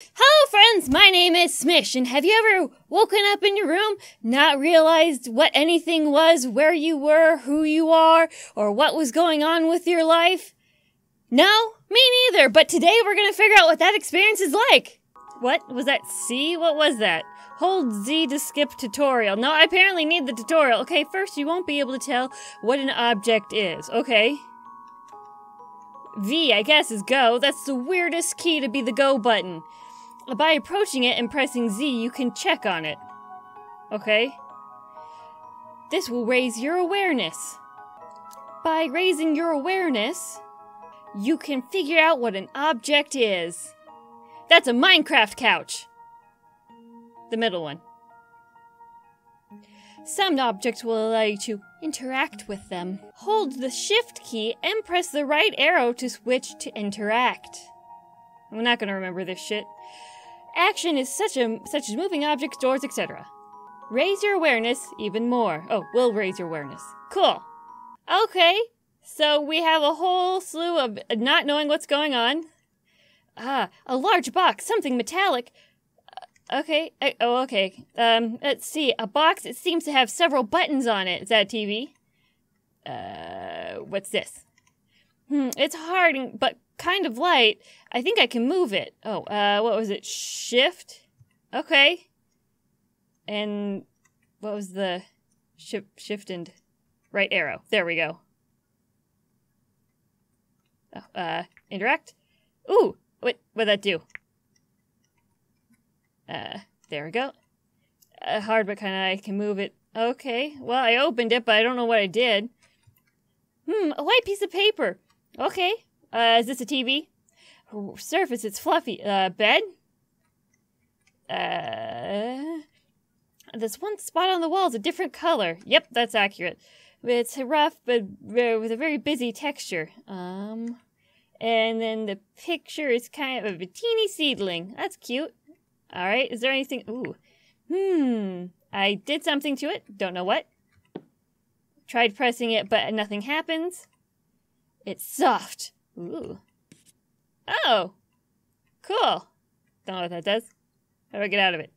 Hello, friends! My name is Smish, and have you ever woken up in your room, not realized what anything was, where you were, who you are, or what was going on with your life? No, me neither, but today we're gonna figure out what that experience is like. What? Was that C? What was that? Hold Z to skip tutorial. No, I apparently need the tutorial. Okay, first you won't be able to tell what an object is. Okay. V, I guess, is go. That's the weirdest key to be the go button. By approaching it and pressing Z, you can check on it. Okay? This will raise your awareness. By raising your awareness, you can figure out what an object is. That's a Minecraft couch. The middle one. Some objects will allow you to interact with them. Hold the shift key and press the right arrow to switch to interact. I'm not gonna remember this shit. Action is such a such as moving objects, doors, etc. Raise your awareness even more. Oh, we'll raise your awareness. Cool. Okay, so we have a whole slew of not knowing what's going on. Ah, a large box, something metallic. Uh, okay, uh, oh, okay. Um, let's see. A box, it seems to have several buttons on it. Is that TV? Uh, what's this? Hmm, it's hard, but kind of light. I think I can move it. Oh, uh, what was it? Shift? Okay. And what was the shift, shift and right arrow? There we go. Oh, uh, interact? Ooh, what, what'd that do? Uh, there we go. Uh, hard, but kind of I can move it. Okay, well, I opened it, but I don't know what I did. Hmm, a white piece of paper. Okay, uh, is this a TV? Surface, it's fluffy. Uh, bed? Uh, this one spot on the wall is a different color. Yep, that's accurate. It's rough, but with a very busy texture. Um, and then the picture is kind of a teeny seedling. That's cute. All right, is there anything? Ooh, hmm. I did something to it. Don't know what. Tried pressing it, but nothing happens. It's soft. Ooh. Oh. Cool. Don't know what that does. How do I get out of it?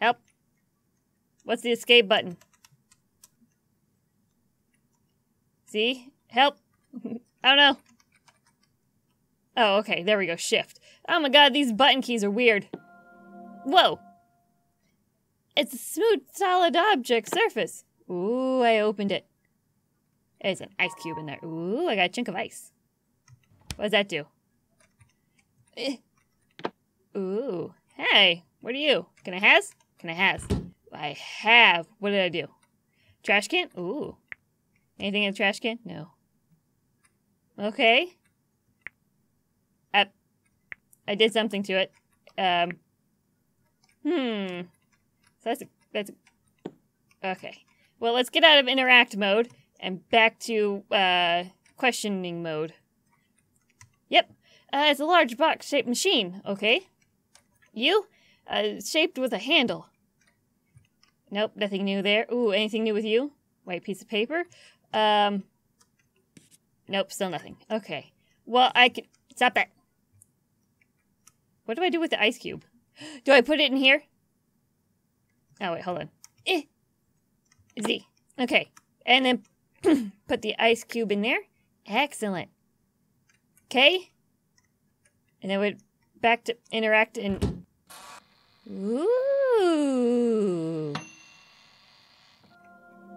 Help. What's the escape button? See? Help. I don't know. Oh, okay. There we go. Shift. Oh my god, these button keys are weird. Whoa. It's a smooth, solid object surface. Ooh, I opened it. There's an ice cube in there. Ooh, I got a chunk of ice. What does that do? Eh. Ooh. Hey, what are you? Can I has? Can I has? I have. What did I do? Trash can? Ooh. Anything in the trash can? No. Okay. I, I did something to it. Um. Hmm. So that's a, that's a, okay. Well, let's get out of interact mode and back to uh, questioning mode. Yep, uh, it's a large box-shaped machine. Okay. You? Uh, shaped with a handle. Nope, nothing new there. Ooh, anything new with you? White piece of paper. Um. Nope, still nothing. Okay. Well, I can stop that. What do I do with the ice cube? Do I put it in here? Oh wait, hold on. Eh. Z. Okay, and then Put the ice cube in there. Excellent. Okay. And then we're back to interact and... Ooh.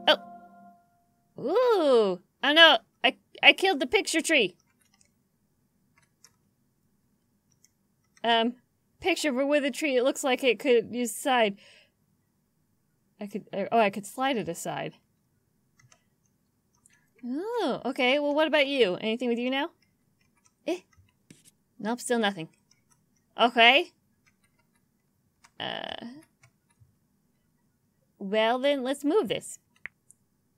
Oh. Ooh. Oh no. I, I killed the picture tree. Um, picture for with a tree. It looks like it could use side. I could, oh, I could slide it aside. Oh, okay. Well, what about you? Anything with you now? Eh. Nope, still nothing. Okay. Uh. Well, then let's move this.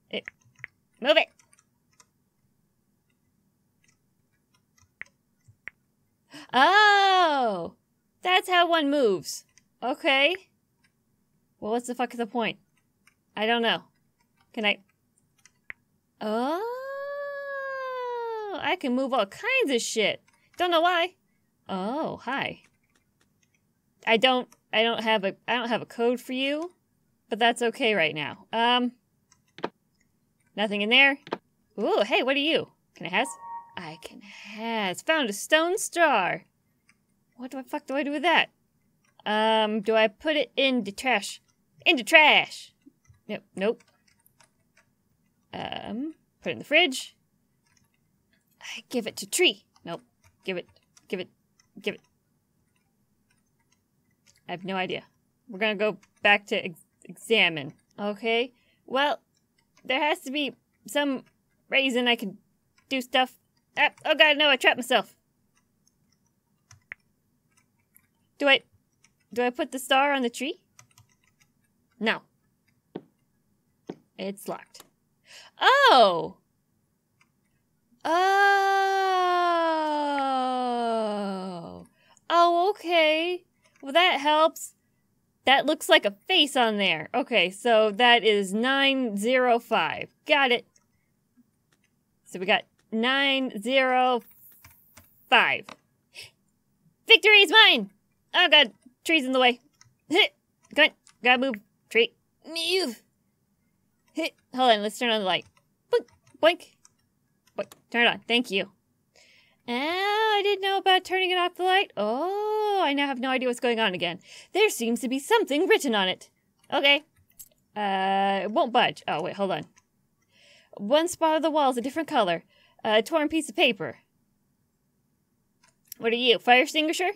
It, eh, move it! Oh! That's how one moves. Okay. Well, what's the fuck is the point? I don't know. Can I... Oh, I can move all kinds of shit. Don't know why. Oh, hi. I don't I don't have a I don't have a code for you, but that's okay right now. Um Nothing in there. Ooh, hey, what are you? Can I has? I can has. Found a stone star. What the fuck do I do with that? Um, do I put it in the trash? In the trash! Nope, nope. Um, put it in the fridge. I give it to tree. Nope. Give it, give it, give it. I have no idea. We're gonna go back to ex examine. Okay. Well, there has to be some reason I can do stuff. Ah, oh god, no, I trapped myself. Do I... Do I put the star on the tree? No. It's locked. Oh! Oh! Oh, okay. Well, that helps. That looks like a face on there. Okay, so that is 905. Got it. So we got 905. Victory is mine! Oh god, tree's in the way. Come on, gotta move. Tree. Move! Hold on, let's turn on the light. Blink, boink. Boink. Turn it on. Thank you. Oh, I didn't know about turning it off the light. Oh, I now have no idea what's going on again. There seems to be something written on it. Okay. Uh, it won't budge. Oh, wait, hold on. One spot of the wall is a different color. A torn piece of paper. What are you, fire extinguisher?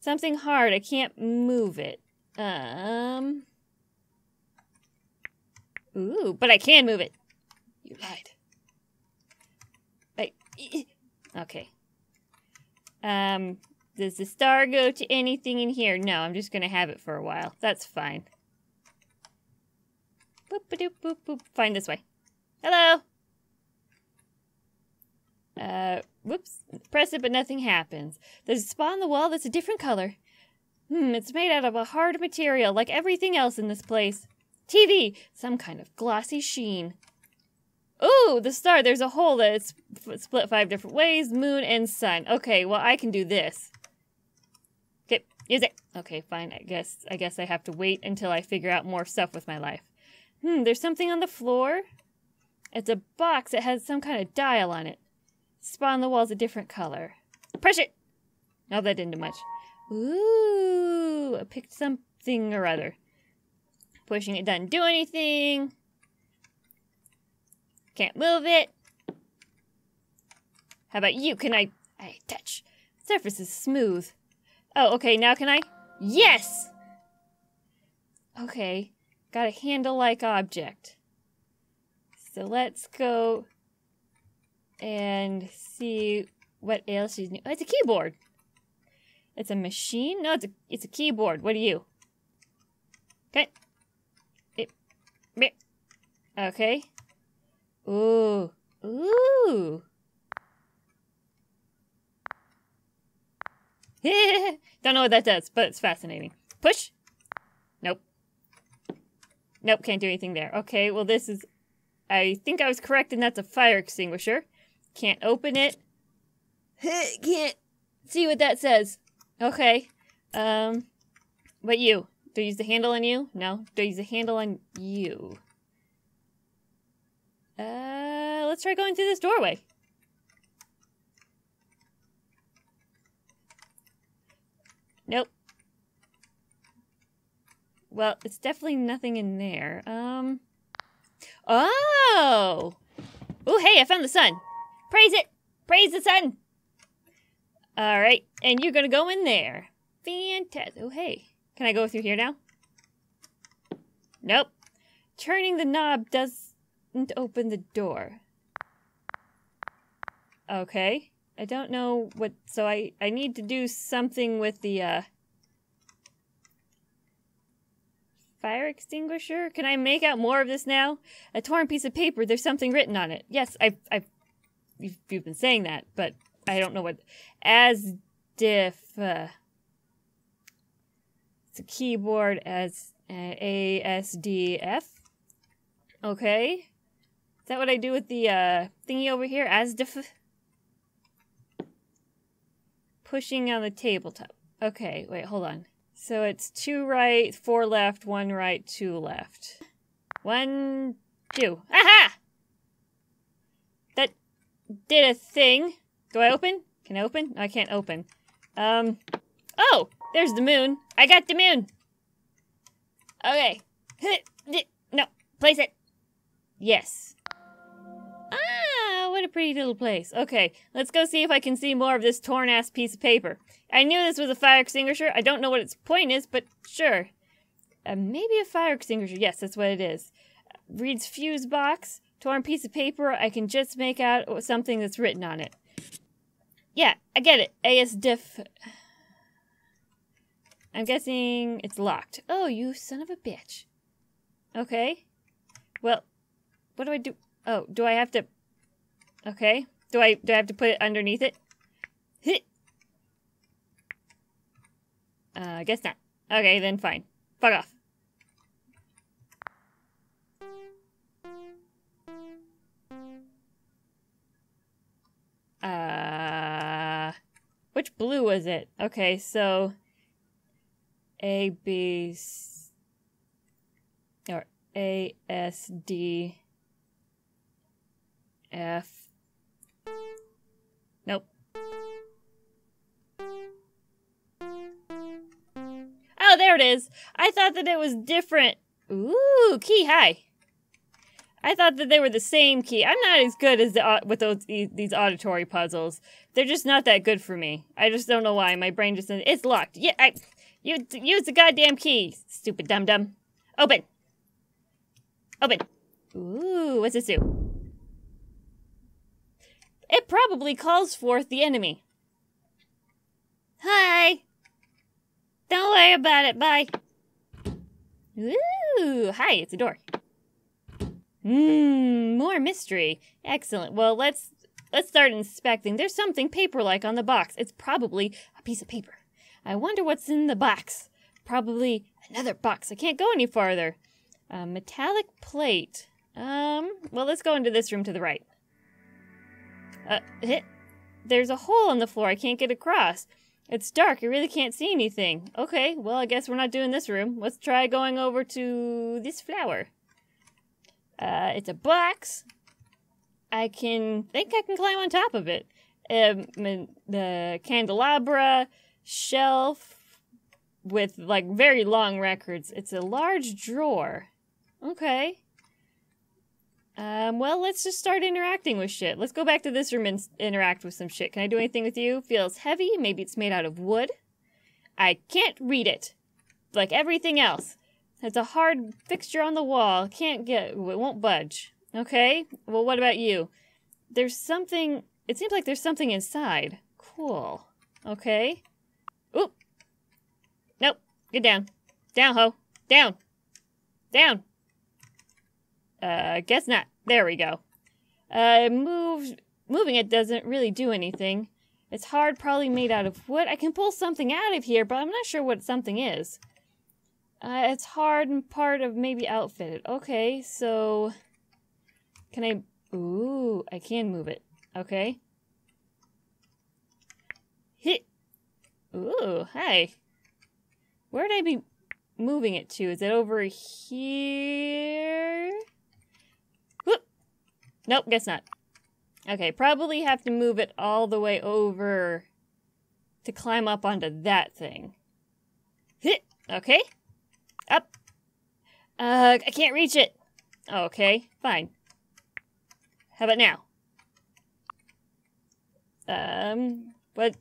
Something hard. I can't move it. Um. Ooh, but I can move it. You lied. I. Okay. Um, does the star go to anything in here? No, I'm just gonna have it for a while. That's fine. Boop -a doop boop boop. Find this way. Hello. Uh, whoops. Press it, but nothing happens. There's a spot on the wall that's a different color. Hmm, it's made out of a hard material, like everything else in this place. TV! Some kind of glossy sheen. Ooh, the star. There's a hole that's split five different ways. Moon and sun. Okay, well, I can do this. Okay, use it. Okay, fine. I guess I guess I have to wait until I figure out more stuff with my life. Hmm, there's something on the floor. It's a box that has some kind of dial on it. Spot on the wall's a different color. Press it! No, that didn't do much. Ooh, I picked something or other. Pushing it doesn't do anything. Can't move it. How about you? Can I... I touch. Surface is smooth. Oh, okay, now can I? Yes! Okay, got a handle-like object. So let's go and see what else is new. Oh, it's a keyboard. It's a machine? No, it's a, it's a keyboard. What are you? Okay. Okay. Ooh. Ooh. Don't know what that does, but it's fascinating. Push. Nope. Nope, can't do anything there. Okay, well this is... I think I was correct and that's a fire extinguisher. Can't open it. Can't see what that says. Okay. Um, but you. Do I use the handle on you? No. Do I use the handle on you? Uh, let's try going through this doorway. Nope. Well, it's definitely nothing in there. Um. Oh! Oh, hey, I found the sun. Praise it! Praise the sun! Alright, and you're gonna go in there. Fantastic. Oh, hey. Can I go through here now? Nope. Turning the knob doesn't open the door. Okay. I don't know what... So I, I need to do something with the, uh... Fire extinguisher? Can I make out more of this now? A torn piece of paper. There's something written on it. Yes, I've... I've you've, you've been saying that, but I don't know what... As diff... Uh, it's a keyboard as uh, ASDF. Okay. Is that what I do with the uh, thingy over here? As def pushing on the tabletop. Okay, wait, hold on. So it's two right, four left, one right, two left. One, two. Aha! That did a thing. Do I open? Can I open? No, I can't open. Um, oh, there's the moon. I got the moon. Okay. No, place it. Yes. Ah, what a pretty little place. Okay, let's go see if I can see more of this torn ass piece of paper. I knew this was a fire extinguisher. I don't know what its point is, but sure. Uh, maybe a fire extinguisher. Yes, that's what it is. Uh, reads fuse box. Torn piece of paper. I can just make out something that's written on it. Yeah, I get it. AS diff. I'm guessing it's locked. Oh, you son of a bitch. Okay. Well, what do I do? Oh, do I have to... Okay. Do I do I have to put it underneath it? Hit. Uh, I guess not. Okay, then fine. Fuck off. Uh, which blue was it? Okay, so A, B, or A, S, D, F. Nope. Oh, there it is. I thought that it was different. Ooh, key high. I thought that they were the same key. I'm not as good as the, with those these auditory puzzles. They're just not that good for me. I just don't know why. My brain just it's locked. Yeah, I, you use the goddamn key, stupid dum dum. Open. Open. Ooh, what's this do? It probably calls forth the enemy. Hi. Don't worry about it. Bye. Ooh, hi, it's a door. Mmm, more mystery. Excellent. Well, let's let's start inspecting. There's something paper-like on the box. It's probably a piece of paper. I wonder what's in the box. Probably another box. I can't go any farther. A metallic plate. Um, well, let's go into this room to the right. Uh, hit. There's a hole in the floor. I can't get across. It's dark. I really can't see anything. Okay, well, I guess we're not doing this room. Let's try going over to this flower. Uh, it's a box. I can think I can climb on top of it. Um, the candelabra shelf with like very long records. It's a large drawer. Okay. Um, well, let's just start interacting with shit. Let's go back to this room and interact with some shit. Can I do anything with you? Feels heavy. Maybe it's made out of wood. I can't read it. Like everything else. It's a hard fixture on the wall. Can't get, it won't budge. Okay? Well, what about you? There's something, it seems like there's something inside. Cool. Okay. Nope. Get down. Down, ho. Down. Down. Uh, guess not. There we go. Uh, move, moving it doesn't really do anything. It's hard, probably made out of wood. I can pull something out of here, but I'm not sure what something is. Uh, it's hard and part of maybe outfitted. Okay, so... Can I... Ooh, I can move it. Okay. Hit! Ooh, hi. Where'd I be moving it to? Is it over here? Whoop! Nope, guess not. Okay, probably have to move it all the way over to climb up onto that thing. Hit! Okay. Up. Uh, I can't reach it. Okay, fine. How about now? Um, but...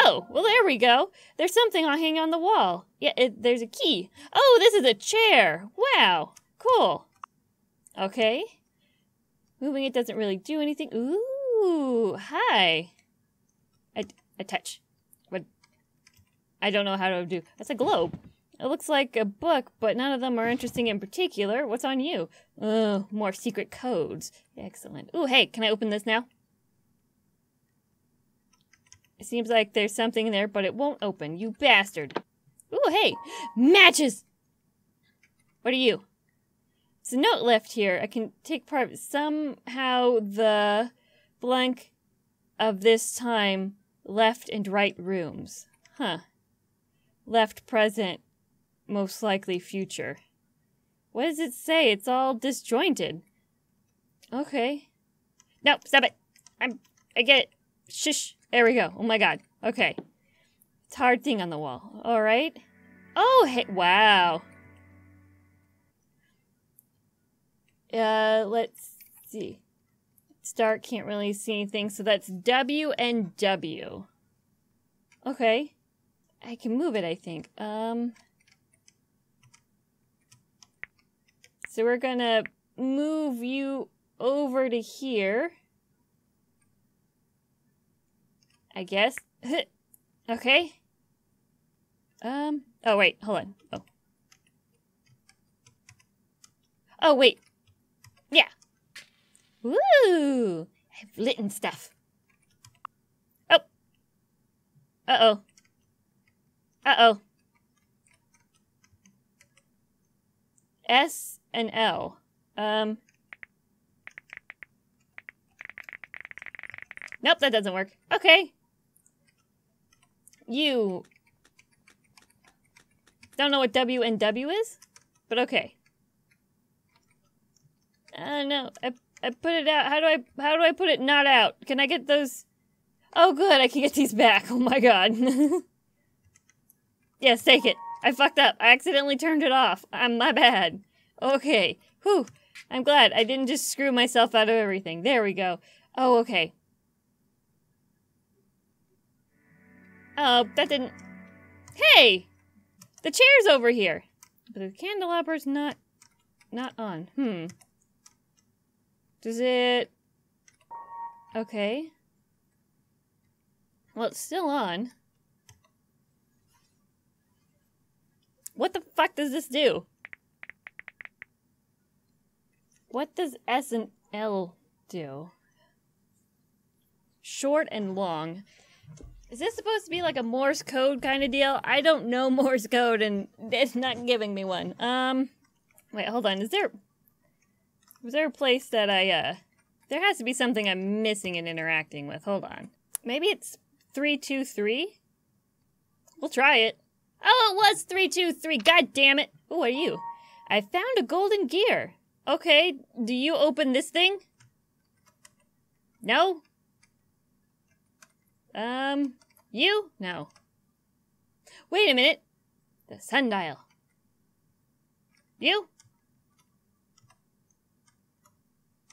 Oh, well there we go. There's something hanging on the wall. Yeah, it, there's a key. Oh, this is a chair. Wow, cool. Okay. Moving it doesn't really do anything. Ooh, hi. I, I touch. What? I don't know how to do. That's a globe. It looks like a book, but none of them are interesting in particular. What's on you? Ugh, more secret codes. Excellent. Ooh, hey, can I open this now? It seems like there's something in there, but it won't open. You bastard. Ooh, hey, matches! What are you? There's a note left here. I can take part. Somehow the blank of this time left and right rooms. Huh. Left, present, most likely future. What does it say? It's all disjointed. Okay. No, stop it. I'm. I get it. Shush. There we go. Oh my god. Okay. It's hard thing on the wall. All right. Oh, hey. Wow. Uh, let's see. Start can't really see anything, so that's W and W. Okay. I can move it, I think. Um. So we're gonna move you over to here. I guess. okay. Um, oh wait, hold on. Oh. Oh wait. Yeah. Woo! I've lit and stuff. Oh. Uh-oh. Uh-oh. S and L. Um. Nope, that doesn't work. Okay. You. Don't know what W and W is? But okay. Uh, no. I, I put it out. How do I, how do I put it not out? Can I get those? Oh, good. I can get these back. Oh my god. yes, take it. I fucked up. I accidentally turned it off. I'm my bad. Okay. Whew. I'm glad I didn't just screw myself out of everything. There we go. Oh, okay. Oh, that didn't... Hey! The chair's over here. But the candelabra's not... not on. Hmm. Does it... Okay. Well, it's still on. What the fuck does this do? What does S and L do? Short and long. Is this supposed to be like a Morse code kind of deal? I don't know Morse code and it's not giving me one. Um, wait, hold on. Is there, was there a place that I, uh, there has to be something I'm missing and interacting with. Hold on. Maybe it's 323? We'll try it. Oh, it was 323. God damn it. Who are you? I found a golden gear. Okay, do you open this thing? No? Um, you? No. Wait a minute. The sundial. You?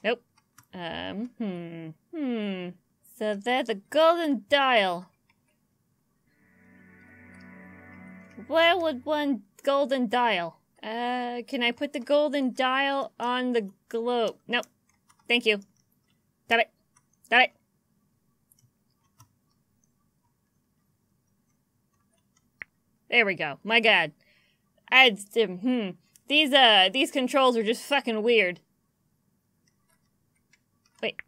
Nope. Um, hmm. Hmm. So there's a golden dial. Where would one golden dial? Uh, can I put the golden dial on the globe? Nope. Thank you. Stop it. Stop it. There we go. My god. I, hmm. These, uh, these controls are just fucking weird. Wait.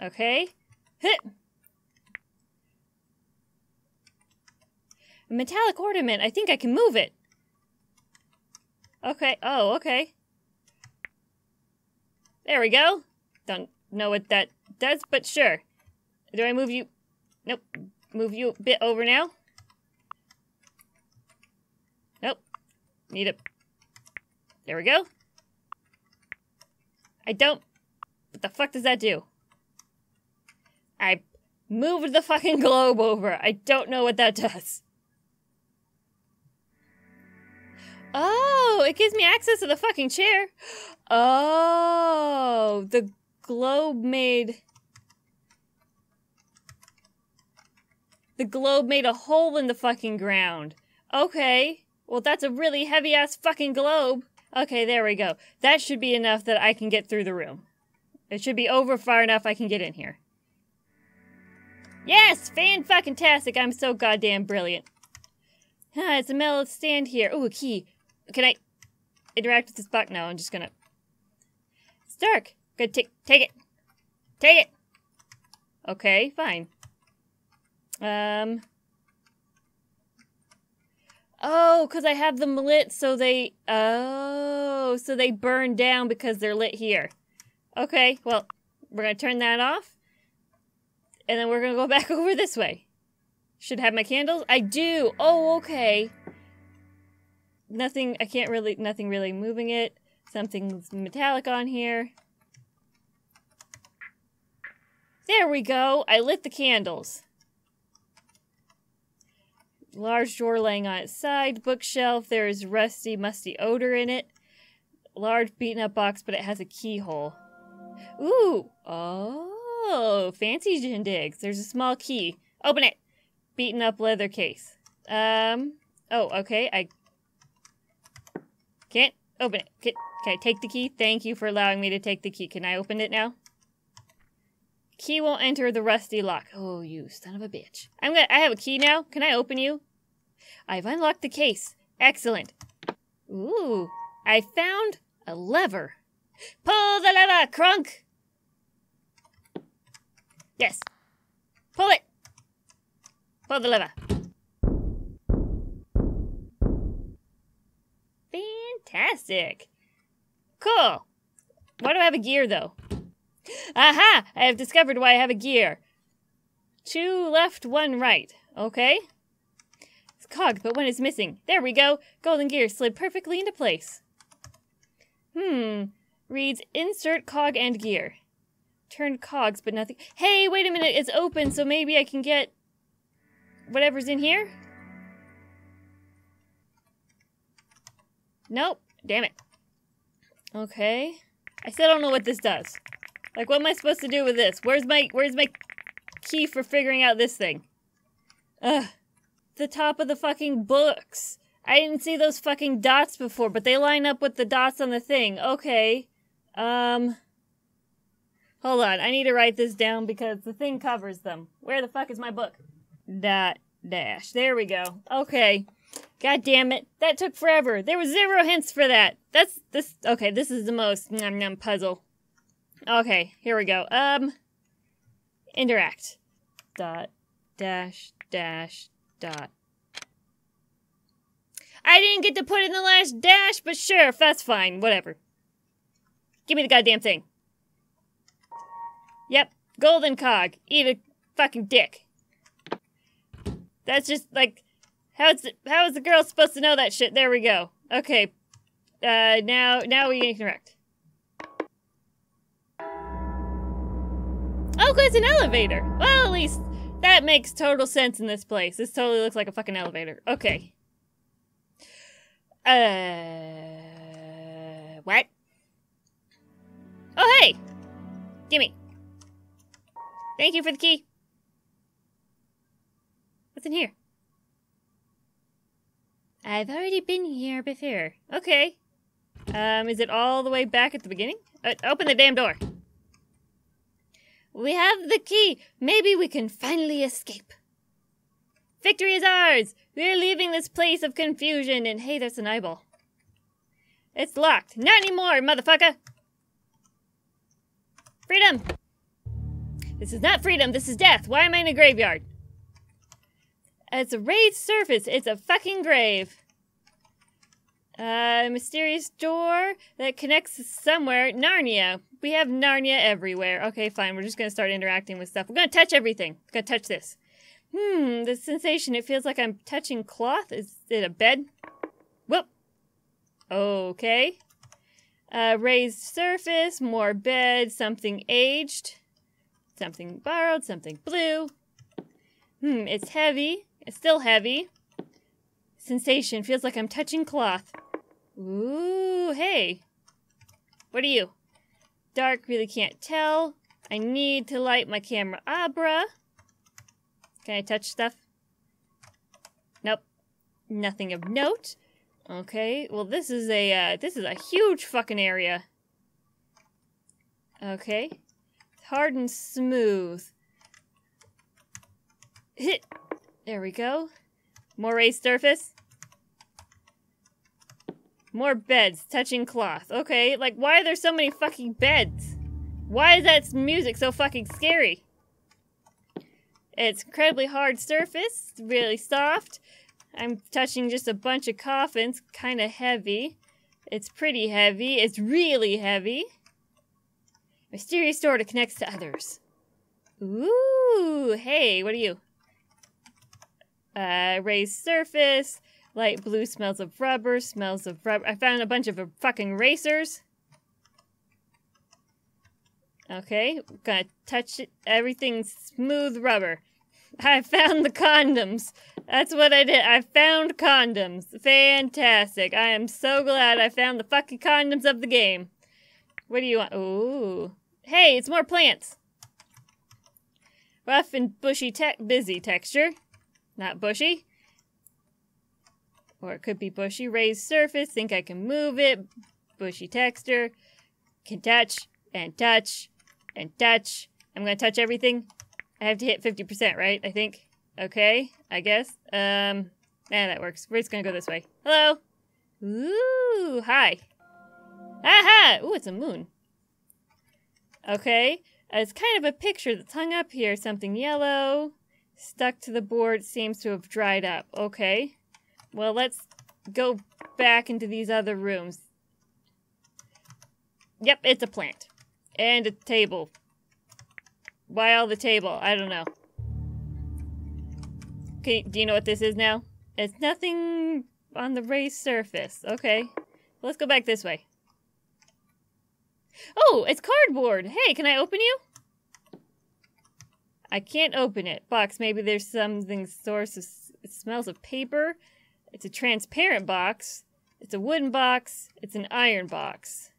Okay. Hit. A metallic ornament. I think I can move it. Okay. Oh, okay. There we go. Don't know what that does, but sure. Do I move you? Nope. Move you a bit over now. Nope. Need it. There we go. I don't... What the fuck does that do? I moved the fucking globe over. I don't know what that does. Oh, it gives me access to the fucking chair. Oh, the globe made... The globe made a hole in the fucking ground. Okay. Well, that's a really heavy-ass fucking globe. Okay, there we go. That should be enough that I can get through the room. It should be over far enough I can get in here. Yes! Fan-fucking-tastic! I'm so goddamn brilliant. Ah, it's a metal stand here. Ooh, a key. Can I interact with this box? No, I'm just gonna... It's dark. Good, take, take it. Take it! Okay, fine. Um... Oh, because I have them lit so they... Oh, so they burn down because they're lit here. Okay, well, we're going to turn that off. and then we're gonna go back over this way. Should have my candles? I do! Oh, okay. Nothing, I can't really, nothing really moving it. Something's metallic on here. There we go! I lit the candles. Large drawer laying on its side. Bookshelf. There is rusty, musty odor in it. Large beaten up box, but it has a keyhole. Ooh! Oh! Fancy shindigs. There's a small key. Open it! Beaten up leather case. Um. Oh, okay. I can't open it. Can, can I take the key? Thank you for allowing me to take the key. Can I open it now? Key won't enter the rusty lock. Oh, you son of a bitch. I'm gonna- I have a key now. Can I open you? I've unlocked the case. Excellent. Ooh. I found a lever. Pull the lever, Kronk! Yes. Pull it. Pull the lever. Fantastic. Cool. Why do I have a gear, though? Aha! I have discovered why I have a gear. Two left, one right. Okay. Cog, but one is missing. There we go. Golden gear slid perfectly into place. Hmm. Reads insert cog and gear. Turn cogs, but nothing. Hey, wait a minute. It's open, so maybe I can get whatever's in here? Nope. Damn it. Okay. I still don't know what this does. Like, what am I supposed to do with this? Where's my, where's my key for figuring out this thing? Ugh. The top of the fucking books. I didn't see those fucking dots before, but they line up with the dots on the thing. Okay. Um. Hold on. I need to write this down because the thing covers them. Where the fuck is my book? Dot dash. There we go. Okay. God damn it. That took forever. There was zero hints for that. That's this. Okay, this is the most num num puzzle. Okay, here we go. Um, interact. Dot, dash, dash, dot. I didn't get to put in the last dash, but sure, that's fine. Whatever. Give me the goddamn thing. Yep, golden cog. Eat a fucking dick. That's just like, how's how is the girl supposed to know that shit? There we go. Okay, uh, now now we interact. Oh, it's an elevator. Well, at least that makes total sense in this place. This totally looks like a fucking elevator. Okay. Uh, what? Oh, hey! Gimme. Thank you for the key. What's in here? I've already been here before. Okay. Um, is it all the way back at the beginning? Uh, open the damn door. We have the key. Maybe we can finally escape. Victory is ours. We're leaving this place of confusion. And hey, there's an eyeball. It's locked. Not anymore, motherfucker. Freedom. This is not freedom. This is death. Why am I in a graveyard? It's a raised surface. It's a fucking grave. Uh, mysterious door that connects somewhere. Narnia. We have Narnia everywhere. Okay, fine. We're just gonna start interacting with stuff. We're gonna touch everything. We're gonna touch this. Hmm, the sensation. It feels like I'm touching cloth. Is it a bed? Whoop. Okay. Uh, raised surface, more bed, something aged, something borrowed, something blue. Hmm, it's heavy. It's still heavy. Sensation. Feels like I'm touching cloth. Ooh, hey. What are you? Dark, really can't tell. I need to light my candelabra. Can I touch stuff? Nope. Nothing of note. Okay, well this is a, uh, this is a huge fucking area. Okay. Hard and smooth. Hit. There we go. More raised surface. More beds touching cloth. Okay, like why are there so many fucking beds? Why is that music so fucking scary? It's incredibly hard surface, really soft. I'm touching just a bunch of coffins, kind of heavy. It's pretty heavy. It's really heavy. Mysterious door that connects to others. Ooh, Ooh, hey, what are you? Uh, raised surface. Light blue smells of rubber, smells of rubber. I found a bunch of fucking racers. Okay, gonna touch it. Everything's smooth rubber. I found the condoms. That's what I did. I found condoms. Fantastic. I am so glad I found the fucking condoms of the game. What do you want? Ooh. Hey, it's more plants. Rough and bushy te busy texture. Not bushy. Or it could be bushy. Raised surface. Think I can move it. Bushy texture. Can touch and touch and touch. I'm gonna touch everything. I have to hit 50%, right? I think. Okay, I guess. Um, nah, that works. We're just gonna go this way. Hello! Ooh, hi. Aha! Ooh, it's a moon. Okay, it's kind of a picture that's hung up here. Something yellow, stuck to the board, seems to have dried up. Okay. Well, let's go back into these other rooms. Yep, it's a plant. And a table. Why all the table? I don't know. Okay, do you know what this is now? It's nothing on the raised surface. Okay. Let's go back this way. Oh, it's cardboard. Hey, can I open you? I can't open it. Box, maybe there's something source of, smells of paper. It's a transparent box. It's a wooden box. It's an iron box.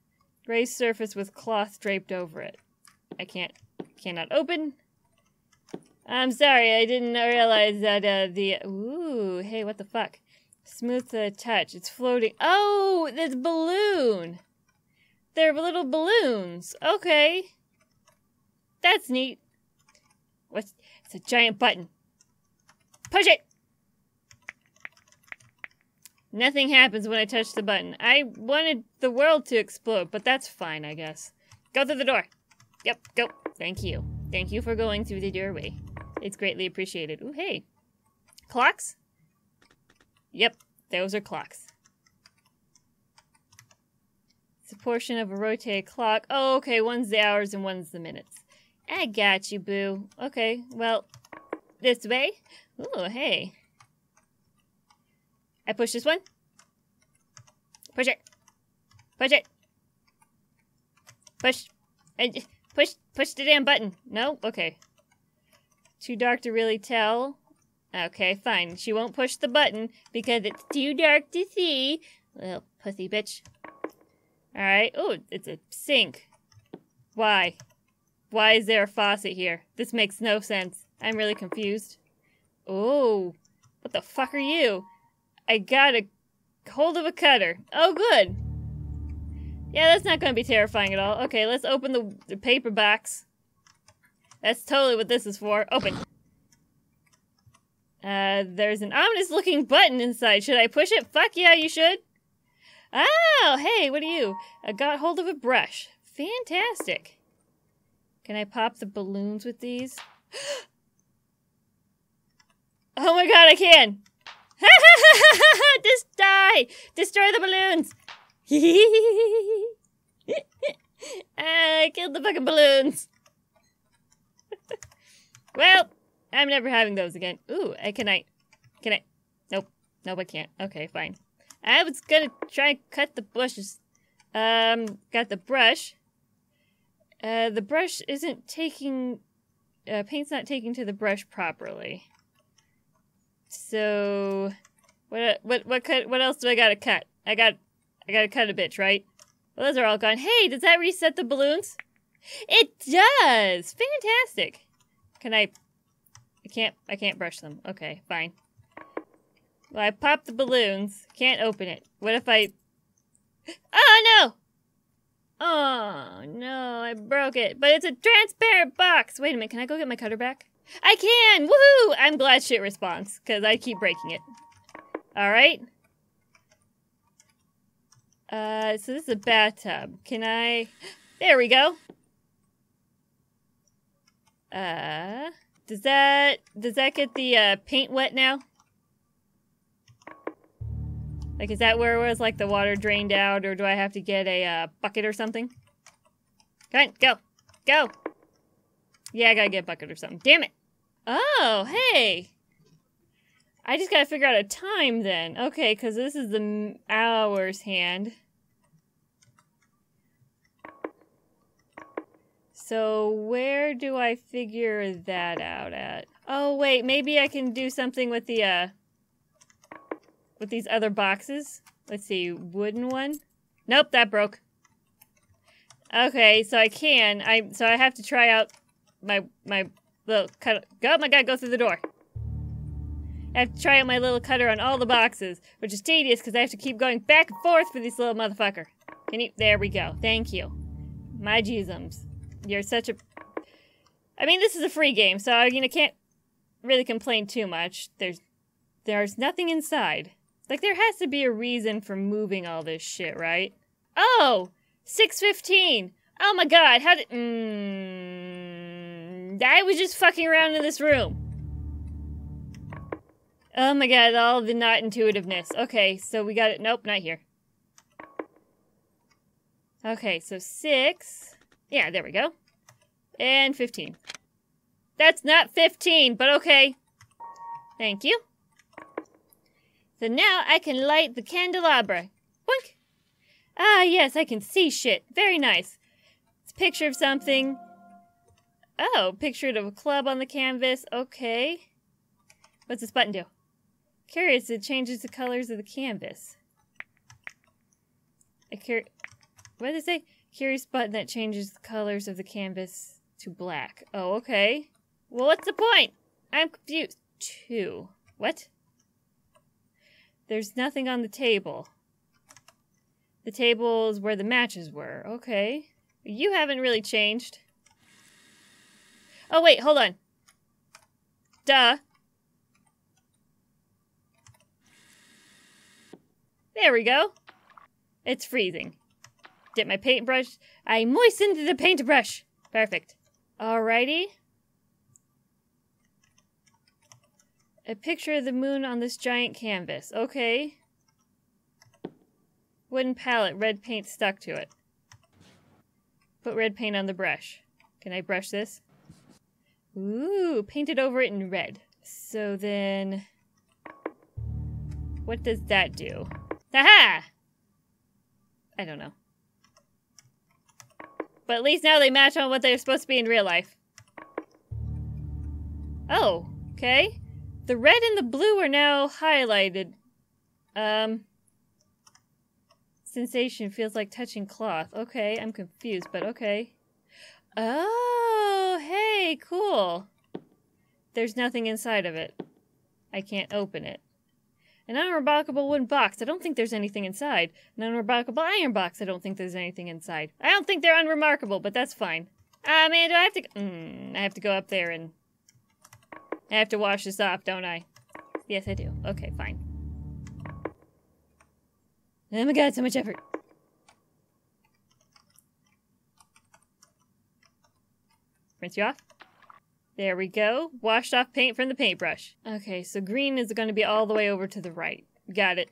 Raised surface with cloth draped over it. I can't, cannot open. I'm sorry, I didn't realize that uh, the, ooh, hey, what the fuck? Smooth the touch, it's floating. Oh, this balloon. They're little balloons. Okay. That's neat. What's, it's a giant button. Push it! Nothing happens when I touch the button. I wanted the world to explode, but that's fine, I guess. Go through the door. Yep, go. Thank you. Thank you for going through the doorway. It's greatly appreciated. Ooh, hey. Clocks? Yep, those are clocks. It's a portion of a rotated clock. Oh, okay, one's the hours and one's the minutes. I got you, boo. Okay, well, this way. Ooh, hey. I push this one. Push it. Push it. Push. And push push the damn button. No? Okay. Too dark to really tell. Okay, fine. She won't push the button because it's too dark to see. Little pussy bitch. Alright. Oh, it's a sink. Why? Why is there a faucet here? This makes no sense. I'm really confused. Oh, what the fuck are you? I got a hold of a cutter. Oh, good. Yeah, that's not going to be terrifying at all. Okay, let's open the, the paper box. That's totally what this is for. Open. Uh, there's an ominous looking button inside. Should I push it? Fuck yeah, you should. Oh, hey, what are you? I got hold of a brush. Fantastic. Can I pop the balloons with these? oh my god, I can! Just die! Destroy the balloons! I killed the fucking balloons! well, I'm never having those again. Ooh, I can I... Can I... Nope. Nope, I can't. Okay, fine. I was gonna try and cut the bushes. Um, got the brush. Uh, the brush isn't taking... Uh, paint's not taking to the brush properly. So, what what what cut? What else do I gotta cut? I got I gotta cut a bitch, right? Well, those are all gone. Hey, does that reset the balloons? It does. Fantastic. Can I? I can't. I can't brush them. Okay, fine. Well, I popped the balloons. Can't open it. What if I? Oh no! Oh no! I broke it. But it's a transparent box. Wait a minute. Can I go get my cutter back? I can! Woohoo! I'm glad shit responds, because I keep breaking it. Alright. Uh, so this is a bathtub. Can I... There we go. Uh, does that... Does that get the, uh, paint wet now? Like, is that where it was, like, the water drained out, or do I have to get a, uh, bucket or something? Come on, go! Go! Yeah, I gotta get a bucket or something. Damn it! Oh, hey! I just gotta figure out a time then. Okay, because this is the hours hand. So where do I figure that out at? Oh, wait, maybe I can do something with the, uh, with these other boxes. Let's see, wooden one? Nope, that broke. Okay, so I can. I so I have to try out my my little cut. Oh my god, go through the door. I have to try out my little cutter on all the boxes, which is tedious because I have to keep going back and forth for this little motherfucker. Can you? There we go. Thank you. My Jeezums. You're such a... I mean, this is a free game, so I mean, I can't really complain too much. There's, there's nothing inside. Like, there has to be a reason for moving all this shit, right? Oh! 615! Oh my god, how did... Mmm... I was just fucking around in this room. Oh my god, all the not intuitiveness. Okay, so we got it. Nope, not here. Okay, so six. Yeah, there we go. And 15. That's not 15, but okay. Thank you. So now I can light the candelabra. Boink. Ah, yes, I can see shit. Very nice. It's a picture of something. Oh, picture of a club on the canvas. Okay. What's this button do? Curious, it changes the colors of the canvas. A cur what does it say? Curious button that changes the colors of the canvas to black. Oh, okay. Well, what's the point? I'm confused. Two. What? There's nothing on the table. The table is where the matches were. Okay. You haven't really changed. Oh, wait, hold on. Duh. There we go. It's freezing. Dip my paintbrush. I moistened the paintbrush. Perfect. Alrighty. A picture of the moon on this giant canvas. Okay. Wooden palette, red paint stuck to it. Put red paint on the brush. Can I brush this? Ooh, painted over it in red. So then... What does that do? Aha! I don't know. But at least now they match on what they're supposed to be in real life. Oh, okay. The red and the blue are now highlighted. Um... Sensation feels like touching cloth. Okay, I'm confused, but okay. Oh, hey, cool. There's nothing inside of it. I can't open it. An unremarkable wooden box. I don't think there's anything inside. An unremarkable iron box. I don't think there's anything inside. I don't think they're unremarkable, but that's fine. Ah, uh, man, do I have to... Mm, I have to go up there and... I have to wash this off, don't I? Yes, I do. Okay, fine. Oh my god, so much effort. Rinse you off. There we go. Washed off paint from the paintbrush. Okay, so green is going to be all the way over to the right. Got it.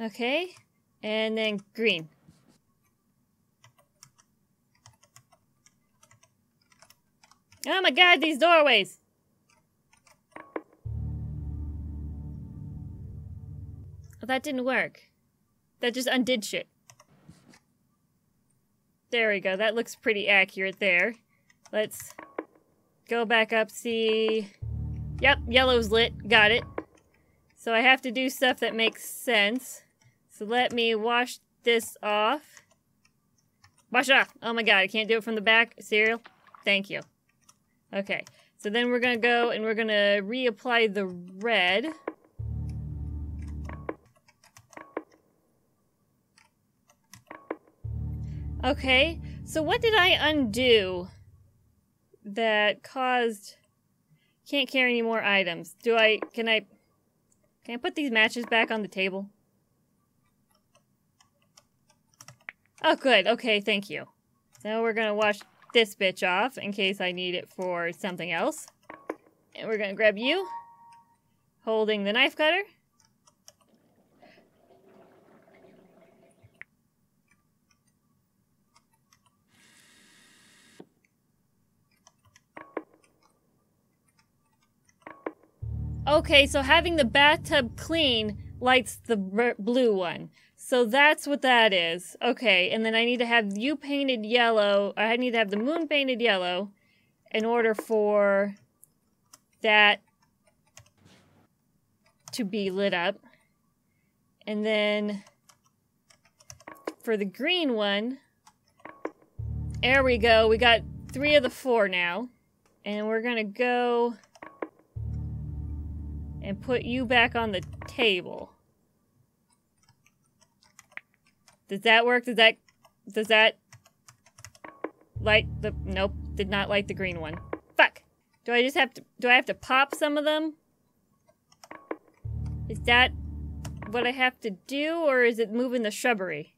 Okay, and then green. Oh my god, these doorways! Well, that didn't work. That just undid shit. There we go. That looks pretty accurate there. Let's go back up, see... Yep, yellow's lit. Got it. So I have to do stuff that makes sense. So let me wash this off. Wash it off. Oh my god, I can't do it from the back. Cereal? Thank you. Okay, so then we're gonna go and we're gonna reapply the red. Okay, so what did I undo that caused... Can't carry any more items. Do I... Can I... Can I put these matches back on the table? Oh, good. Okay, thank you. Now we're gonna wash this bitch off in case I need it for something else. And we're gonna grab you, holding the knife cutter. Okay, so having the bathtub clean lights the blue one. So that's what that is. Okay, and then I need to have you painted yellow. I need to have the moon painted yellow in order for that to be lit up. And then for the green one, there we go. We got three of the four now. And we're gonna go and put you back on the table. Does that work? Does that does that light the nope, did not light the green one. Fuck. Do I just have to do I have to pop some of them? Is that what I have to do or is it moving the shrubbery?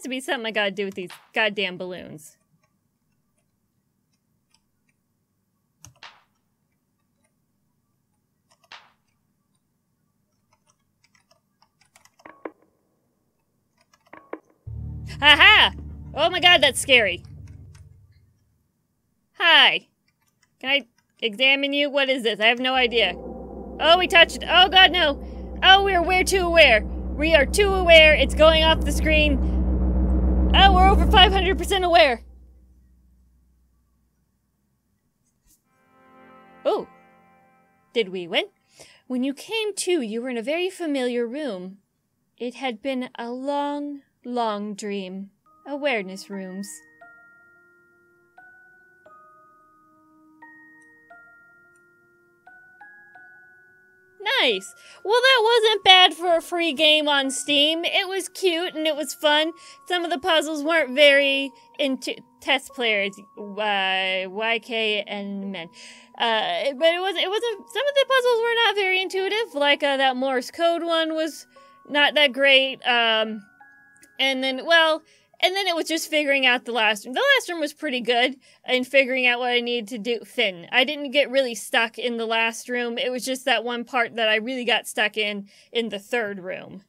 Has to be something I gotta do with these goddamn balloons. Aha! Oh my god, that's scary. Hi. Can I examine you? What is this? I have no idea. Oh, we touched. Oh god, no. Oh, we're we're too aware. We are too aware. It's going off the screen. Oh, we're over 500% aware. Oh. Did we win? When you came to, you were in a very familiar room. It had been a long, long dream. Awareness rooms. Nice. Well, that wasn't bad for a free game on Steam. It was cute and it was fun. Some of the puzzles weren't very into test players, uh, YK and men. Uh, but it wasn't. It wasn't. Some of the puzzles were not very intuitive. Like uh, that Morse code one was not that great. Um, and then, well, and then it was just figuring out the last room. The last room was pretty good in figuring out what I needed to do. Finn. I didn't get really stuck in the last room. It was just that one part that I really got stuck in in the third room.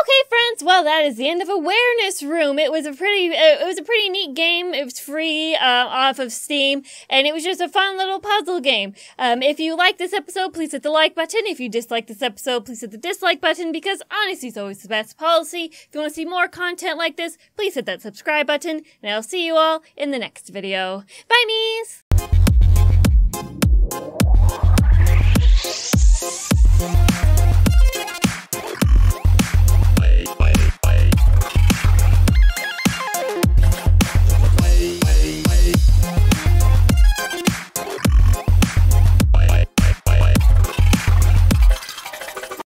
Okay, friends. Well, that is the end of Awareness Room. It was a pretty, it was a pretty neat game. It was free uh, off of Steam, and it was just a fun little puzzle game. Um, if you like this episode, please hit the like button. If you dislike this episode, please hit the dislike button because honesty is always the best policy. If you want to see more content like this, please hit that subscribe button, and I'll see you all in the next video. Bye, me's.